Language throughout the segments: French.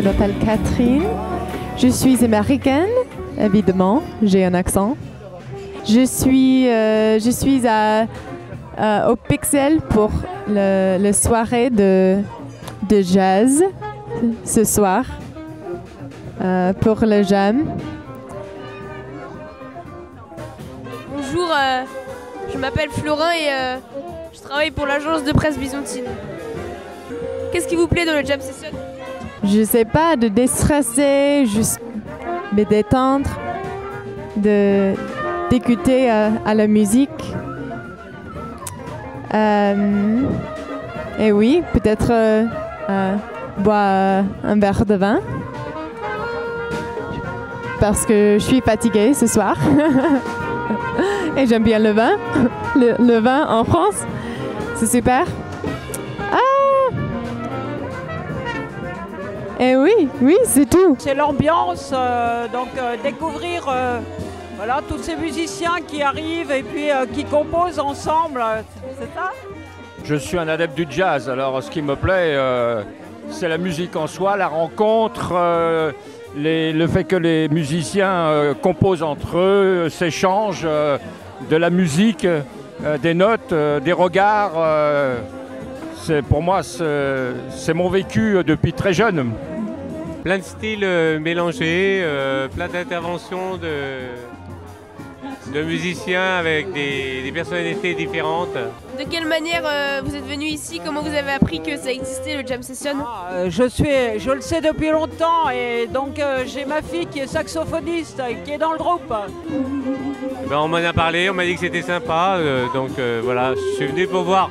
je m'appelle Catherine. Je suis américaine, évidemment, j'ai un accent. Je suis, euh, au Pixel pour le, le soirée de, jazz ce soir euh, pour le jam. Bonjour, euh, je m'appelle Florin et je travaille pour l'agence de presse byzantine. Qu'est-ce qui vous plaît dans le jam session? Je sais pas, de déstresser, juste me détendre, de d'écouter euh, à la musique. Euh, et oui, peut-être euh, boire un verre de vin. Parce que je suis fatiguée ce soir. et j'aime bien le vin. Le vin en France, c'est super. Et oui, oui, c'est tout. C'est l'ambiance, euh, donc euh, découvrir euh, voilà, tous ces musiciens qui arrivent et puis euh, qui composent ensemble, c'est ça? Je suis un adepte du jazz, alors ce qui me plaît, euh, c'est la musique en soi, la rencontre, euh, les- le fait que les musiciens euh, composent entre eux, s'échangent euh, de la musique, euh, des notes, euh, des regards. euh, c'est, pour moi, c'est, mon vécu depuis très jeune. Plein de styles euh, mélangés, euh, plein d'interventions de, de musiciens avec des, des personnalités différentes. De quelle manière euh, vous êtes venu ici? Comment vous avez appris que ça existait le jam session? Euh, je, suis, je le sais depuis longtemps et donc euh, j'ai ma fille qui est saxophoniste et qui est dans le groupe. Ben, on m'en a parlé, on m'a dit que c'était sympa, euh, donc euh, voilà, je suis venu pour voir.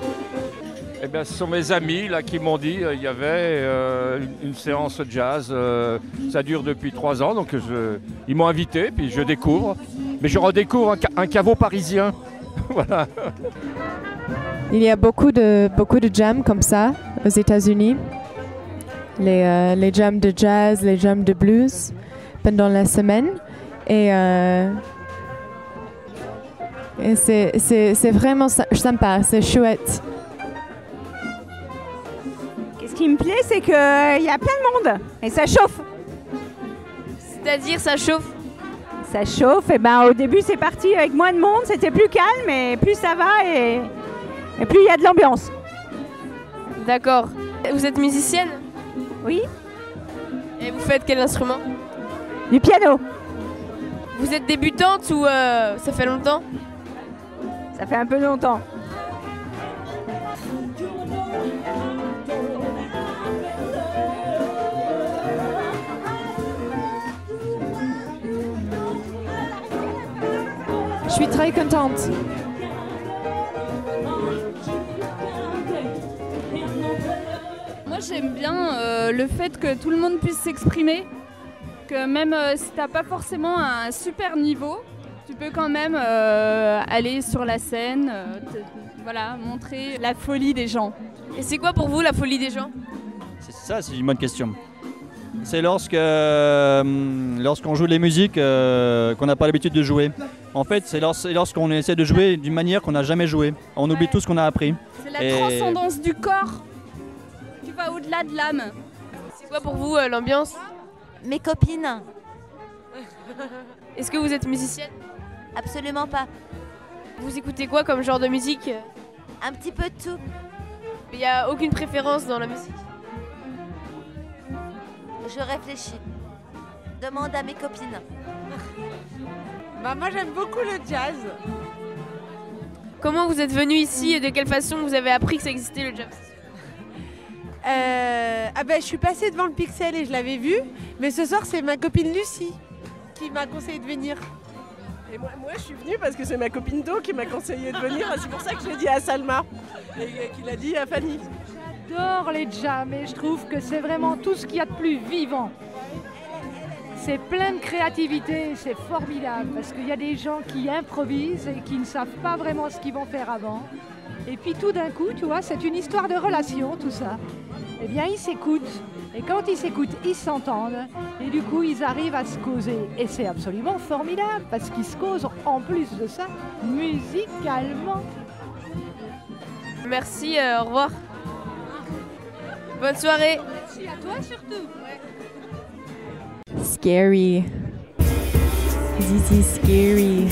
Eh bien, ce sont mes amis là, qui m'ont dit euh, il y avait euh, une, séance jazz. euh, ça dure depuis trois ans, donc je- ils m'ont invité, puis je découvre. Mais je redécouvre un, ca- un caveau parisien. voilà. Il y a beaucoup de, beaucoup de jams comme ça aux États-Unis. Les, les jams de jazz, les jams de blues pendant la semaine. Et, euh, et c'est- vraiment sy- sympa, c'est chouette. Ce qui me plaît, c'est qu'il y a plein de monde et ça chauffe. C'est-à-dire ça chauffe? Ça chauffe, et ben au début c'est parti avec moins de monde, c'était plus calme, et plus ça va et, et plus il y a de l'ambiance. D'accord. Vous êtes musicienne? Oui, Et vous faites quel instrument? Du piano. Vous êtes débutante ou euh, ça fait longtemps? Ça fait un peu longtemps. Je suis très contente. Moi j'aime bien euh, le fait que tout le monde puisse s'exprimer, que même euh, si t'as pas forcément un super niveau, tu peux quand même euh, aller sur la scène, euh, te- voilà, montrer la folie des gens. Et c'est quoi pour vous la folie des gens? C'est ça, c'est une bonne question. C'est lorsque euh, lorsqu'on joue les musiques euh, qu'on n'a pas l'habitude de jouer. En fait, c'est lors- c'est lorsqu'on essaie de jouer d'une manière qu'on n'a jamais joué. On oublie tout ce qu'on a appris. C'est la Et- transcendance du corps qui va au-delà de l'âme. C'est quoi pour vous euh, l'ambiance? Mes copines, Est-ce que vous êtes musicienne? Absolument pas. Vous écoutez quoi comme genre de musique? Un petit peu de tout. Il n'y a aucune préférence dans la musique? Je réfléchis. Demande à mes copines. Bah moi j'aime beaucoup le jazz. Comment vous êtes venu ici et de quelle façon vous avez appris que ça existait le session Euh, ah ben je suis passée devant le Pixel et je l'avais vu, mais ce soir c'est ma copine Lucie qui m'a conseillé de venir. Et moi, moi, je suis venue parce que c'est ma copine Do qui m'a conseillé de venir, c'est pour ça que je l'ai dit à Salma et qu'il a dit à Fanny. J'adore les jams et je trouve que c'est vraiment tout ce qu'il y a de plus vivant. C'est plein de créativité, c'est formidable parce qu'il y a des gens qui improvisent et qui ne savent pas vraiment ce qu'ils vont faire avant. Et puis tout d'un coup, tu vois, c'est une histoire de relation tout ça. Eh bien, ils s'écoutent. Et quand ils s'écoutent, ils s'entendent. Et du coup, ils arrivent à se causer. Et c'est absolument formidable parce qu'ils se causent en plus de ça musicalement. Merci, euh, au revoir. Bonne soirée. Merci à toi surtout. Scary. This is scary.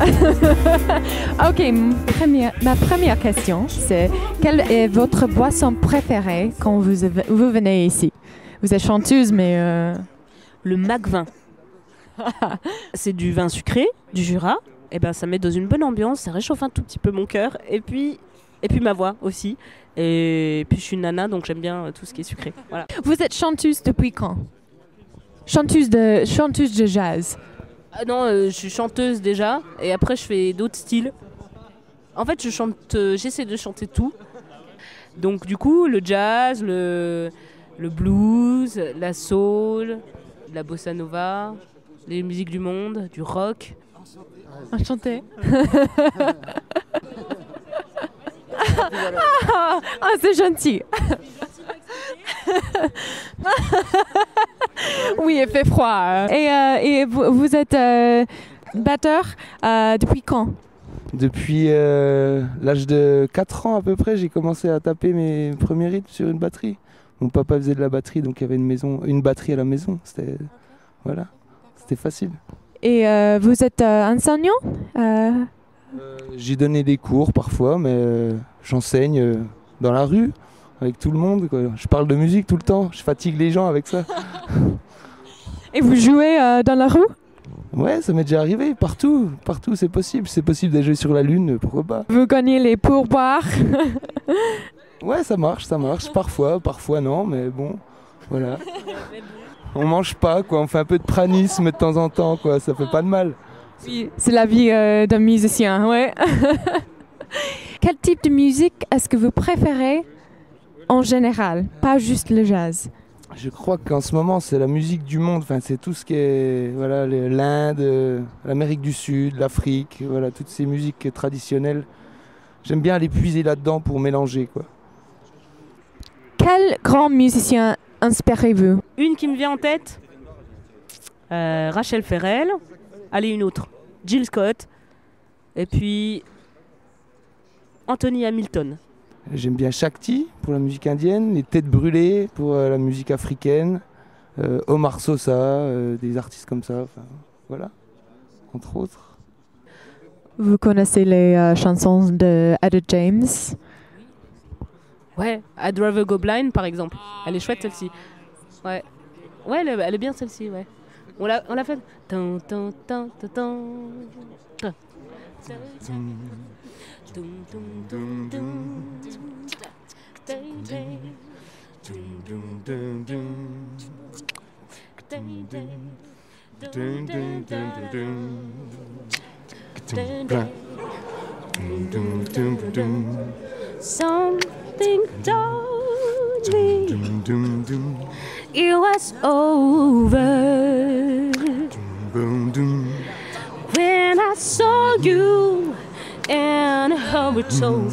ok, première- ma première question, c'est quelle est votre boisson préférée quand vous, vous venez ici? Vous êtes chanteuse, mais... euh, Le Mac vin. c'est du vin sucré, du Jura. Et ben ça met dans une bonne ambiance, ça réchauffe un tout petit peu mon cœur. Et puis, et puis ma voix aussi. Et puis je suis une nana, donc j'aime bien euh, tout ce qui est sucré. Voilà. Vous êtes chanteuse depuis quand? Chanteuse de, chanteuse de jazz. Ah non, euh, je suis chanteuse déjà, et après je fais d'autres styles. En fait, je chante, euh, j'essaie de chanter tout. Donc du coup, le jazz, le, le blues, la soul, la bossa nova, les musiques du monde, du rock. Enchantée. ah, ah, c'est gentil. oui, il fait froid. hein. Et, euh, et vous, vous êtes euh, batteur euh, depuis quand? Depuis l'âge de 4 ans à peu près, j'ai commencé à taper mes premiers rythmes sur une batterie. Mon papa faisait de la batterie, donc il y avait une, maison, une batterie à la maison. C'était voilà, c'était facile. Et vous êtes enseignant J'ai donné des cours parfois, mais euh, j'enseigne euh, dans la rue avec tout le monde. quoi. Je parle de musique tout le temps, je fatigue les gens avec ça. Et vous jouez euh, dans la rue? Ouais, ça m'est déjà arrivé, partout, partout c'est possible. C'est possible de jouer sur la lune, pourquoi pas. Vous gagnez les pourboires? Ouais, ça marche, ça marche. Parfois, parfois non, mais bon, voilà. On mange pas, quoi. On fait un peu de pranisme de temps en temps, quoi. Ça fait pas de mal. Oui, c'est la vie euh, d'un musicien, ouais. Quel type de musique est-ce que vous préférez en général, pas juste le jazz? Je crois qu'en ce moment, c'est la musique du monde. Enfin, c'est tout ce qui est, voilà, l'Inde, euh, l'Amérique du Sud, l'Afrique, voilà, toutes ces musiques traditionnelles. J'aime bien aller puiser là-dedans pour mélanger, quoi. Quel grand musicien inspirez-vous? Une qui me vient en tête, euh, Rachel Ferrell. Allez, une autre, Jill Scott. Et puis Anthony Hamilton. J'aime bien Shakti pour la musique indienne, les Têtes Brûlées pour euh, la musique africaine, euh, Omar Sosa, euh, des artistes comme ça, voilà, entre autres. Vous connaissez les euh, chansons de Ada James? Ouais, I'd Rather Go Blind par exemple. Elle est chouette celle-ci. Ouais. Ouais, elle, est- elle est bien celle-ci, ouais. On l'a, on l'a fait. Something told me when I saw you in Hoboken.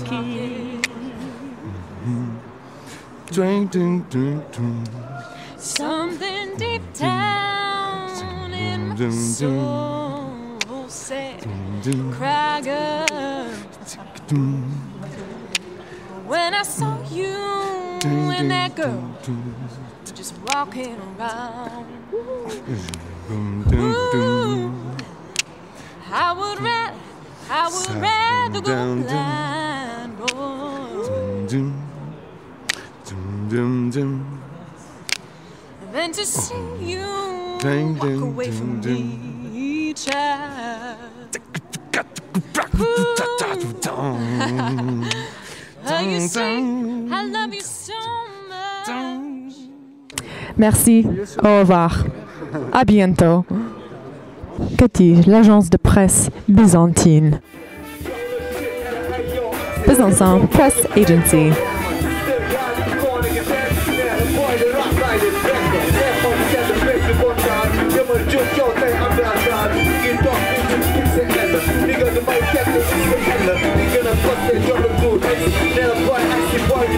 Something deep down in my soul said, girl. When I saw you and that girl just walking around, Ooh, I would rather, I would rather go blind, boy, than to see you walk away from me, child. Ooh, you say I love you so. Merci, au revoir. À bientôt. Dis-je L'agence de presse byzantine. Besançon Press Agency. Hey,